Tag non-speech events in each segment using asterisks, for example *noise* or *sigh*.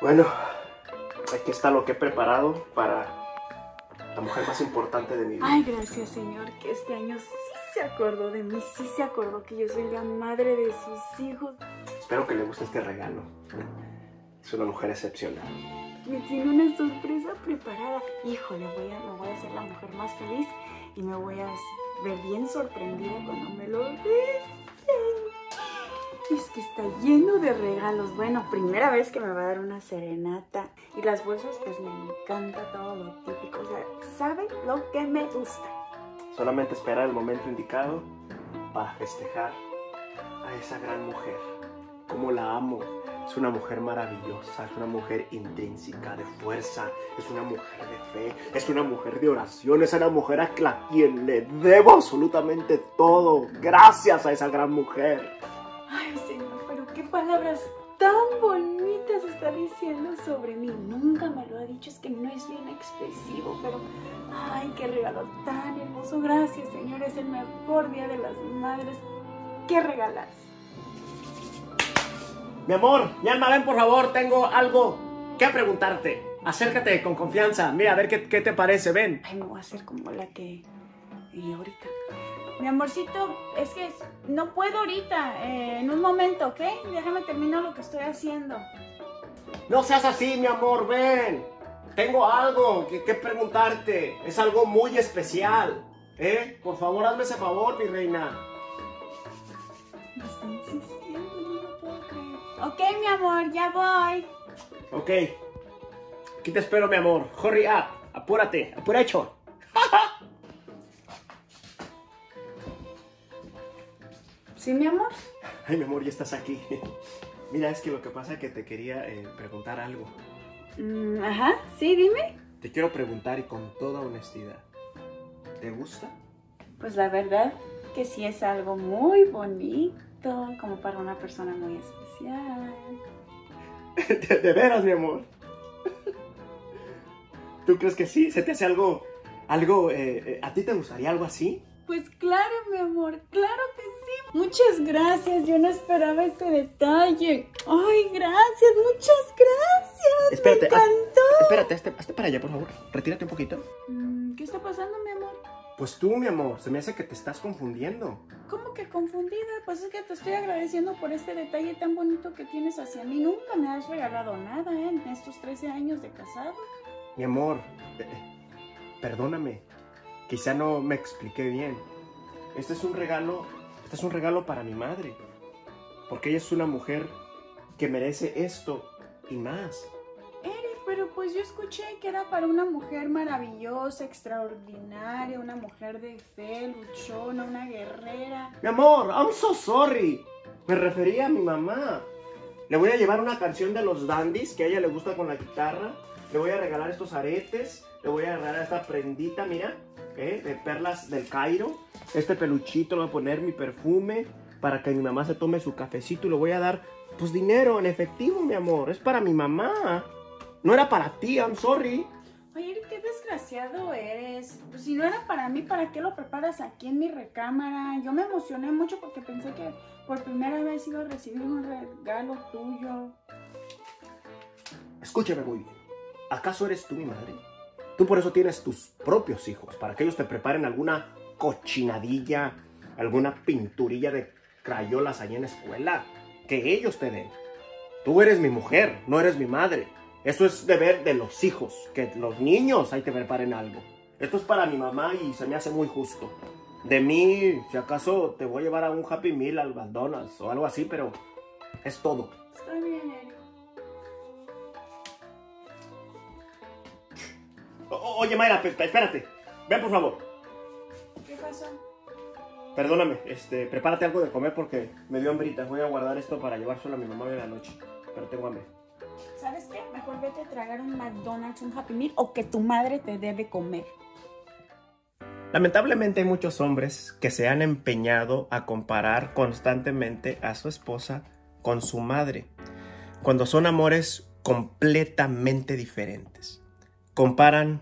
Bueno, aquí está lo que he preparado para la mujer más importante de mi vida. Ay, gracias, Señor, que este año sí se acordó de mí, sí se acordó que yo soy la madre de sus hijos. Espero que le guste este regalo. Es una mujer excepcional. Me tiene una sorpresa preparada. Híjole, voy a, me voy a hacer la mujer más feliz y me voy a ver bien sorprendida cuando me lo dé. Es que está lleno de regalos. Bueno, primera vez que me va a dar una serenata. Y las bolsas, pues me encanta todo lo típico. O sea, sabe lo que me gusta. Solamente esperar el momento indicado para festejar a esa gran mujer. Como la amo. Es una mujer maravillosa, es una mujer intrínseca de fuerza, es una mujer de fe, es una mujer de oración, es una mujer a la quien le debo absolutamente todo. Gracias a esa gran mujer. Palabras tan bonitas está diciendo sobre mí. Nunca me lo ha dicho, es que no es bien expresivo, pero ay, qué regalo tan hermoso. Gracias, Señor, es el mejor día de las madres. ¿Qué regalas? Mi amor, mi alma, ven por favor, tengo algo que preguntarte. Acércate con confianza, mira, a ver qué, qué te parece, ven. Ay, me voy a hacer como la que... Y ahorita. Mi amorcito, es que no puedo ahorita, eh, en un momento, ¿ok? Déjame terminar lo que estoy haciendo. No seas así, mi amor, ven. Tengo algo que, que preguntarte. Es algo muy especial. ¿Eh? Por favor, hazme ese favor, mi reina. Me está insistiendo, no lo puedo creer. Ok, mi amor, ya voy. Ok. Aquí te espero, mi amor. Hurry up. Apúrate. Apuracho. ¿Sí, mi amor? Ay, mi amor, ya estás aquí. *laughs* Mira, es que lo que pasa es que te quería eh, preguntar algo. Mm, ajá, sí, dime. Te quiero preguntar y con toda honestidad. ¿Te gusta? Pues la verdad que sí es algo muy bonito, como para una persona muy especial. *laughs* de, de veras, mi amor. ¿Tú crees que sí? ¿Se te hace algo, algo, eh, eh, a ti te gustaría algo así? Pues claro, mi amor, claro que sí. Muchas gracias, yo no esperaba este detalle. Ay, gracias, muchas gracias. Espérate, me haz- encantó. Espérate, hazte, hazte para allá, por favor. Retírate un poquito. Mm, ¿Qué está pasando, mi amor? Pues tú, mi amor, se me hace que te estás confundiendo. ¿Cómo que confundida? Pues es que te estoy agradeciendo por este detalle tan bonito que tienes hacia mí. Nunca me has regalado nada ¿eh? en estos 13 años de casado. Mi amor, eh, perdóname. Quizá no me expliqué bien. Este es un regalo, este es un regalo para mi madre. Porque ella es una mujer que merece esto y más. Eric, pero pues yo escuché que era para una mujer maravillosa, extraordinaria, una mujer de fe, luchona, una guerrera. Mi amor, I'm so sorry. Me refería a mi mamá. Le voy a llevar una canción de los dandies que a ella le gusta con la guitarra. Le voy a regalar estos aretes. Le voy a regalar esta prendita, mira, ¿eh? de perlas del Cairo. Este peluchito, le voy a poner mi perfume para que mi mamá se tome su cafecito y le voy a dar, pues, dinero en efectivo, mi amor. Es para mi mamá. No era para ti, I'm sorry. Oye, qué desgraciado eres. Pues si no era para mí, ¿para qué lo preparas aquí en mi recámara? Yo me emocioné mucho porque pensé que por primera vez iba a recibir un regalo tuyo. Escúchame muy bien. ¿Acaso eres tú mi madre? Tú por eso tienes tus propios hijos, para que ellos te preparen alguna cochinadilla, alguna pinturilla de crayolas allá en la escuela. Que ellos te den. Tú eres mi mujer, no eres mi madre. Eso es deber de los hijos, que los niños ahí te preparen algo. Esto es para mi mamá y se me hace muy justo. De mí, si acaso te voy a llevar a un Happy Meal al McDonald's o algo así, pero es todo. Está bien, oye, Mayra, espérate. Ven, por favor. ¿Qué pasó? Perdóname, este, prepárate algo de comer porque me dio hambrita. Voy a guardar esto para llevárselo a mi mamá hoy en la noche. Pero tengo hambre. ¿Sabes qué? Mejor vete a tragar un McDonald's, un Happy Meal o que tu madre te debe comer. Lamentablemente hay muchos hombres que se han empeñado a comparar constantemente a su esposa con su madre, cuando son amores completamente diferentes. Comparan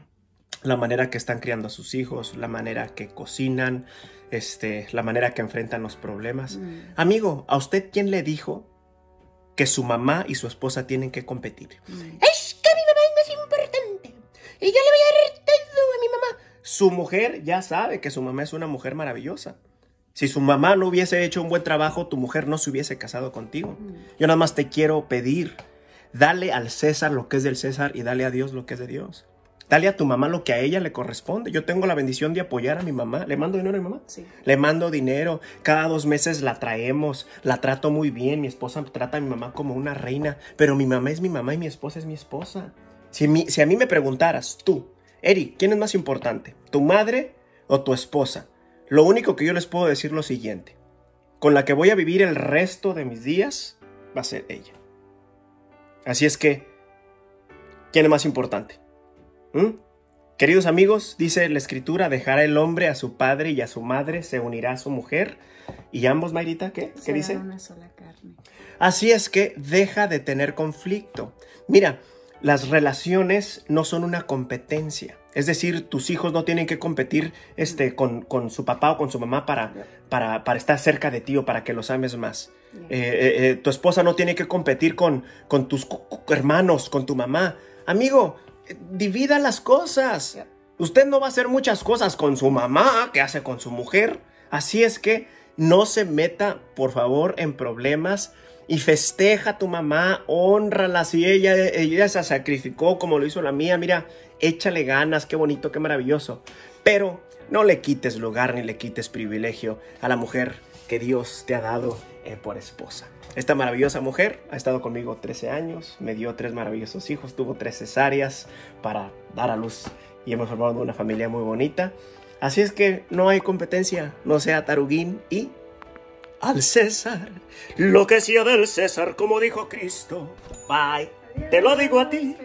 la manera que están criando a sus hijos, la manera que cocinan, este, la manera que enfrentan los problemas. Amigo, ¿a usted quién le dijo que su mamá y su esposa tienen que competir. Mm. Es que mi mamá es más importante. Y yo le voy a dar todo a mi mamá. Su mujer ya sabe que su mamá es una mujer maravillosa. Si su mamá no hubiese hecho un buen trabajo, tu mujer no se hubiese casado contigo. Yo nada más te quiero pedir, dale al César lo que es del César y dale a Dios lo que es de Dios. Dale a tu mamá lo que a ella le corresponde. Yo tengo la bendición de apoyar a mi mamá. ¿Le mando dinero a mi mamá? Sí. Le mando dinero. Cada dos meses la traemos. La trato muy bien. Mi esposa trata a mi mamá como una reina. Pero mi mamá es mi mamá y mi esposa es mi esposa. Si, mi- si a mí me preguntaras, tú, Eri, ¿quién es más importante? ¿Tu madre o tu esposa? Lo único que yo les puedo decir es lo siguiente. Con la que voy a vivir el resto de mis días va a ser ella. Así es que, ¿quién es más importante? ¿Mm? Queridos amigos, dice la escritura, dejará el hombre a su padre y a su madre, se unirá a su mujer. ¿Y ambos, Mayrita, qué? ¿Qué dice? una sola carne. Así es que deja de tener conflicto. Mira, las relaciones no son una competencia. Es decir, tus hijos no tienen que competir este, con, con su papá o con su mamá para, para, para estar cerca de ti o para que los ames más. Eh, eh, eh, tu esposa no tiene que competir con, con tus hermanos, con tu mamá. Amigo, divida las cosas. Usted no va a hacer muchas cosas con su mamá que hace con su mujer. Así es que no se meta, por favor, en problemas y festeja a tu mamá, honrala. Si ella, ella se sacrificó como lo hizo la mía, mira, échale ganas, qué bonito, qué maravilloso. Pero no le quites lugar ni le quites privilegio a la mujer que Dios te ha dado eh, por esposa. Esta maravillosa mujer ha estado conmigo 13 años, me dio tres maravillosos hijos, tuvo tres cesáreas para dar a luz y hemos formado una familia muy bonita. Así es que no hay competencia, no sea taruguín y al César lo que sea del César, como dijo Cristo. Bye. Te lo digo a ti.